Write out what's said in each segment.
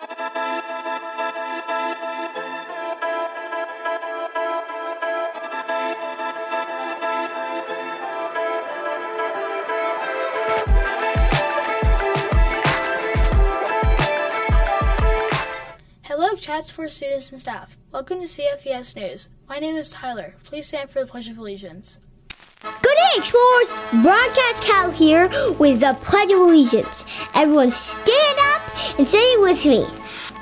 Hello, Chadds Ford students and staff. Welcome to CFES News. My name is Tyler. Please stand for the Pledge of Allegiance. Good day, explorers! Broadcast Cal here with the Pledge of Allegiance. Everyone stand and say it with me.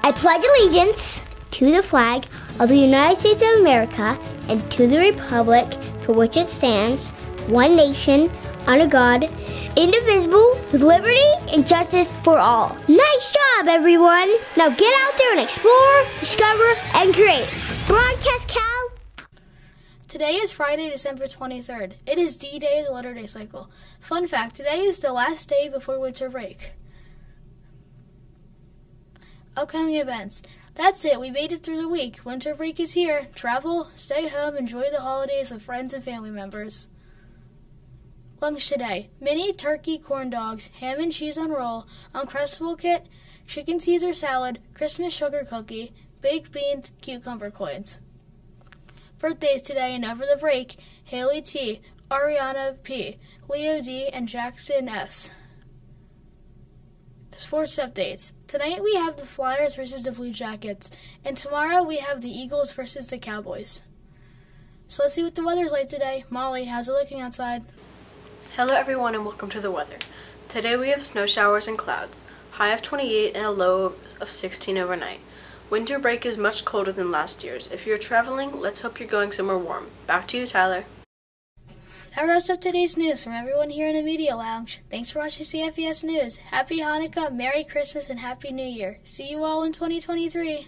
I pledge allegiance to the flag of the United States of America and to the republic for which it stands, one nation, under God, indivisible, with liberty and justice for all. Nice job, everyone! Now get out there and explore, discover, and create. Broadcast Cal Today is Friday, December 23rd. It is D Day of the Letter Day cycle. Fun fact today is the last day before winter break. Upcoming events. That's it, we made it through the week. Winter break is here. Travel, stay home, enjoy the holidays with friends and family members. Lunch today mini turkey corn dogs, ham and cheese on roll, Uncrustable kit, chicken Caesar salad, Christmas sugar cookie, baked beans, cucumber coins. Birthdays today and over the break Haley T, Ariana P, Leo D, and Jackson S. Sports updates. Tonight we have the Flyers versus the Blue Jackets, and tomorrow we have the Eagles versus the Cowboys. So let's see what the weather's like today. Molly, how's it looking outside? Hello everyone and welcome to the weather. Today we have snow showers and clouds, high of 28 and a low of 16 overnight. Winter break is much colder than last year's. If you're traveling, let's hope you're going somewhere warm. Back to you, Tyler. That wraps up today's news from everyone here in the Media Lounge. Thanks for watching CFES News. Happy Hanukkah, Merry Christmas, and Happy New Year. See you all in 2023.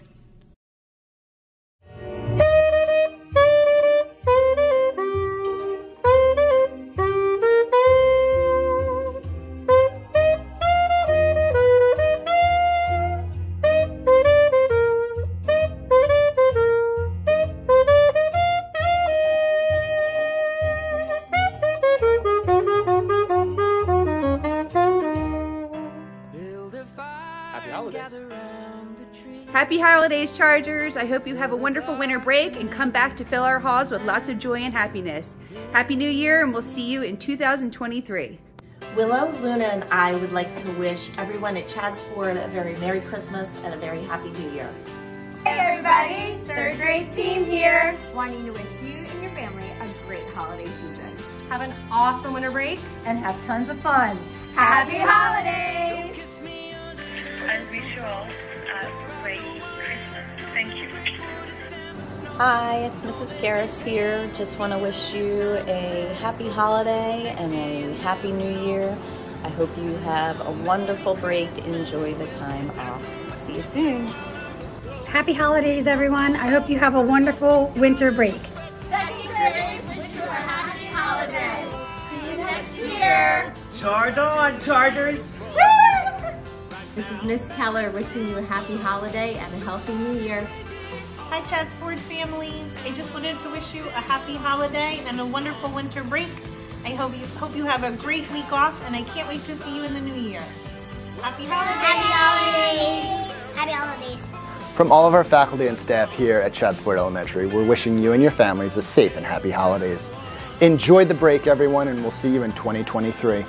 Happy holidays. Chargers. I hope you have a wonderful winter break and come back to fill our halls with lots of joy and happiness. Happy New Year, and we'll see you in 2023. Willow, Luna, and I would like to wish everyone at Chadds Ford a very Merry Christmas and a very Happy New Year. Hey everybody, third grade team here, wanting to wish you and your family a great holiday season. Have an awesome winter break and have tons of fun. Happy holidays! Hi, it's Mrs. Garris here. Just want to wish you a happy holiday and a happy new year. I hope you have a wonderful break. Enjoy the time off. See you soon. Happy holidays, everyone. I hope you have a wonderful winter break. Second grade, wish you a happy holiday. See you next year. Charge on, Chargers! This is Miss Keller wishing you a happy holiday and a healthy new year. Hi Chadds Ford families. I just wanted to wish you a happy holiday and a wonderful winter break. I hope you hope you have a great week off and I can't wait to see you in the new year. Happy holidays! Happy holidays! Happy holidays! From all of our faculty and staff here at Chadds Ford Elementary, we're wishing you and your families a safe and happy holidays. Enjoy the break, everyone, and we'll see you in 2023.